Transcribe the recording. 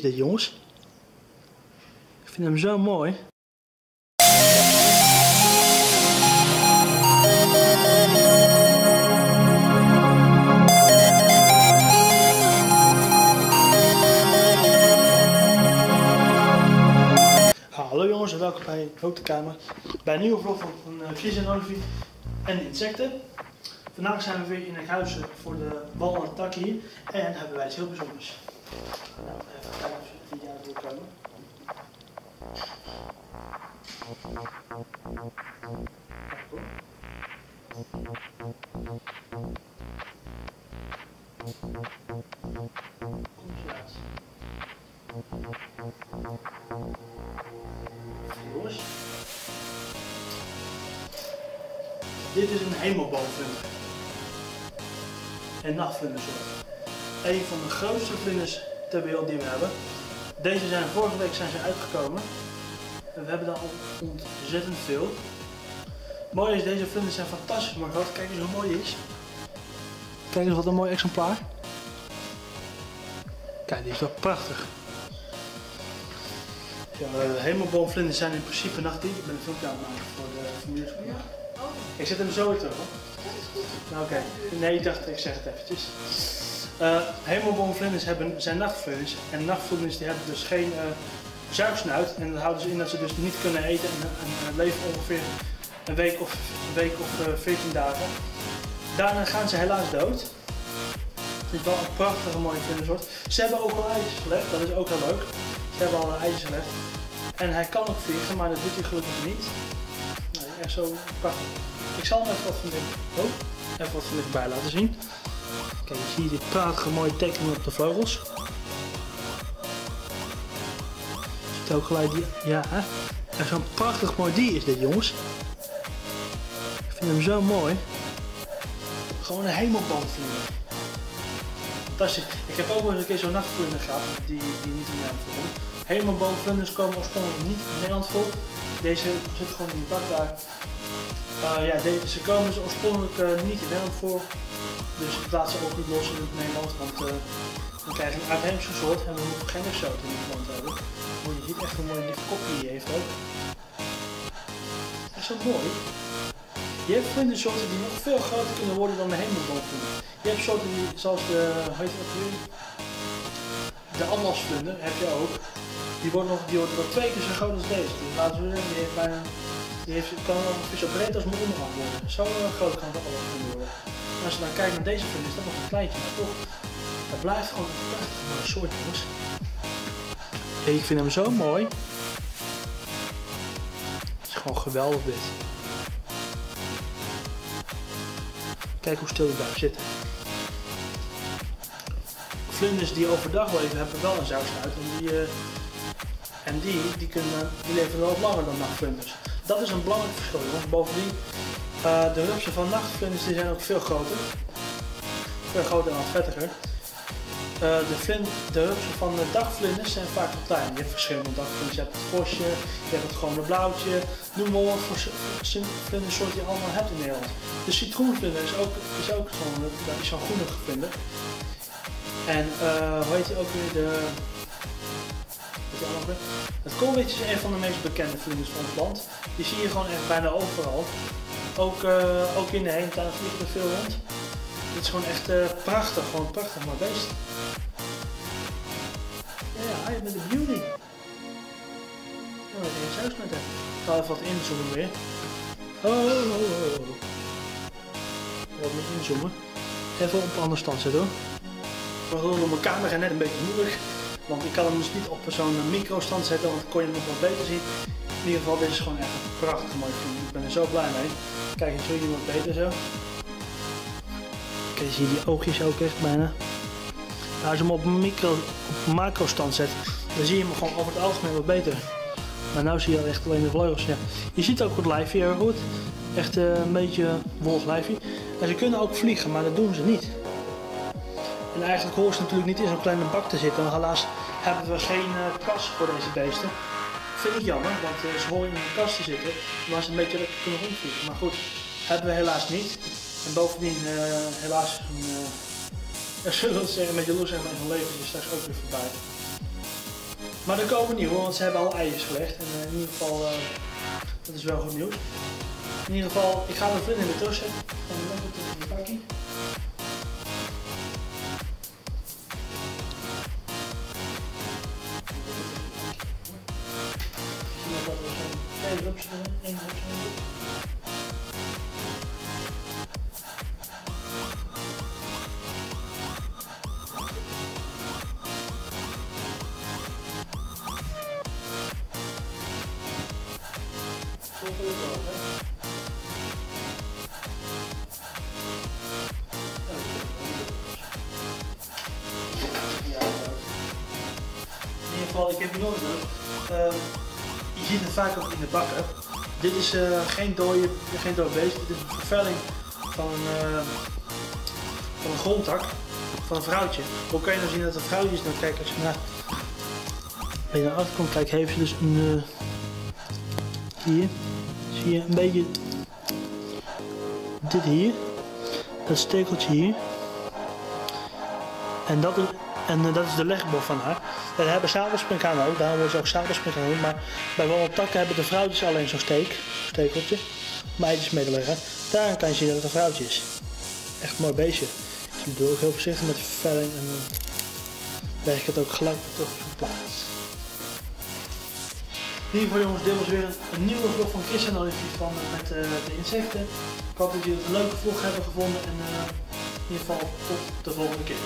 dit jongens. Ik vind hem zo mooi. Hallo jongens en welkom bij Hoogtekamer. Bij een nieuwe vlog van, uh, Vis en Olivie en insecten. Vandaag zijn we weer in het huis voor de bal en. En hebben wij iets heel bijzonders. Dit is een hemelboomvlinder. Een nachtvlindersoort. Een van de grootste vlinders ter wereld die we hebben. Deze zijn vorige week zijn ze uitgekomen. En we hebben er al ontzettend veel. Mooi is, deze vlinders zijn fantastisch maar groot. Kijk eens hoe mooi die is. Kijk eens wat een mooi exemplaar. Kijk, die is toch prachtig. Ja, uh, hemelboomvlinders zijn in principe nachtdier. Ik ben een filmpje aan het maken voor de familie. Ja. Ik zet hem zo weer terug hoor. Nou, Oké, okay. nee, ik dacht, ik zeg het eventjes. Uh, hemelboomvlinders hebben, zijn nachtvlinders. En nachtvlinders die hebben dus geen uh, zuigsnuit. En dat houdt dus in dat ze dus niet kunnen eten en, en, en leven ongeveer een week of, een week of uh, 14 dagen. Daarna gaan ze helaas dood. Het is wel een prachtige mooie vlindersoort. Ze hebben ook al eitjes gelegd, dat is ook heel leuk. Ze hebben al eitjes gelegd. En hij kan ook vliegen, maar dat doet hij gelukkig niet. Nee, echt zo prachtig. Ik zal hem even wat van dit, oh, wat van dichtbij laten zien. Kijk, je ziet dit prachtige mooie tekening op de vleugels. Je ziet ook gelijk die, ja, echt zo'n prachtig mooi dier is dit jongens. Ik vind hem zo mooi. Gewoon een hemelboomvlinder. Fantastisch. Ik heb ook wel eens een keer zo'n nachtvlinder gehad, die, die niet in Nederland voorkomt. Komen oorspronkelijk niet in Nederland voor. Deze zit gewoon in de bak daar. Ja, deze, ze komen dus oorspronkelijk uh, niet in Nederland voor. Dus ik laat ze ook niet los in Nederland, want uh, dan krijg je een uitheemse soort en we hoeven geen exoten in Nederland hebben. Maar je ziet echt een mooie lieve kopje die heeft ook. Dat is zo mooi. Je hebt vlindersoorten die nog veel groter kunnen worden dan de hemelboomvlinder. Je hebt soorten die, zoals de, heet? De atlasvlinder heb je ook. Die wordt nog, die wordt nog twee keer zo groot als deze. Dus laten we die heeft bijna, die heeft, kan ongeveer zo breed als mijn onderarm worden. Zo groot kan de atlasvlinder worden. Als je dan kijkt naar deze vlinder is dat nog een kleintje, maar toch, het blijft gewoon een prachtig soort jongens. Ik vind hem zo mooi. Het is gewoon geweldig dit. Kijk hoe stil hij blijft zitten. Vlinders die overdag leven hebben wel een zousnuit en die, uh, en die, die, kunnen, die leven wel wat langer dan nachtvlinders. Dat is een belangrijk verschil, want bovendien uh, de rupsen van nachtvlinders zijn ook veel groter. Veel groter en vettiger. Uh, de, vlind, de rupsen van de dagvlinders zijn vaak wat klein. Je hebt verschillende dagvlinders. Je hebt het vosje, je hebt het gewone blauwtje. Noem maar wat voor vlindersoort je allemaal hebt in Nederland. De citroenvlinder is ook, is ook zo'n zo groenige vlinder. En uh, hoe heet ook weer? De, het koolwitje is een van de meest bekende vlinders van het land. Die zie je gewoon echt bijna overal. Ook, uh, ook in de heentuin vliegen er veel rond. Het is gewoon echt uh, prachtig, gewoon prachtig mooi beest. Ja, je bent een beauty. Je met? Ik ga even wat inzoomen weer. Oh, oh, oh, oh. Wat moet inzoomen. Even op andere stand zetten hoor. Ik wil mijn camera net een beetje moeilijk. Want ik kan hem dus niet op zo'n microstand zetten, want dan kon je hem nog wat beter zien. In ieder geval, dit is gewoon echt een prachtig mooi film. Ik ben er zo blij mee. Kijk, je ziet wat beter zo. Kijk, zie je die oogjes ook echt bijna. Als je hem op micro, op macro stand zet, dan zie je hem gewoon over het algemeen wat beter. Maar nu zie je echt alleen de vleugels. Je ziet ook het lijfje heel goed. Echt uh, een beetje wollig lijfje. En ze kunnen ook vliegen, maar dat doen ze niet. En eigenlijk hoort ze natuurlijk niet in zo'n kleine bak te zitten. Want helaas hebben we geen uh, kast voor deze beesten. Vind ik jammer, want uh, ze horen in een kast te zitten. Waar ze een beetje lekker kunnen rondvliegen. Maar goed, hebben we helaas niet. En bovendien, uh, helaas, een, uh, zullen we zeggen, met jaloers en mijn leven is straks ook weer voorbij. Maar er komen nieuwe, want ze hebben al eitjes gelegd. En eh, in ieder geval, eh, dat is wel goed nieuws. In ieder geval, ik ga mijn vrienden weer tussen die pakkie. Zie ik heb hier nog een. Ehm, je ziet het vaak ook in de bakken. Dit is eh, geen dode, geen beest, dit is een vervelling van een, eh, van een grondtak van een vrouwtje. Hoe kan je nou zien dat het vrouwtje is? Dan kijk als je naar, achter komt, kijk, heeft ze dus een. eh, hier, zie je een beetje dit hier, dat stekeltje hier. En dat is, en eh, dat is de legbof van haar. Dat hebben sabelsprinkanen ook, daarom worden ze ook sabelsprinkaan genoemd. Maar bij bijvoorbeeld takken hebben de vrouwtjes alleen zo'n steek, stekeltje, om eitjes mee te leggen. Daarin kan je zien dat het een vrouwtje is. Echt een mooi beestje. Dus ik doe heel voorzichtig met de vervelling en dan leg ik het ook gelijk terug op zijn plaats. Geval jongens, dit was weer een, nieuwe vlog van en Olivie van eh, met eh, de insecten. Ik hoop dat jullie het een leuke vlog hebben gevonden en in ieder geval tot de volgende keer.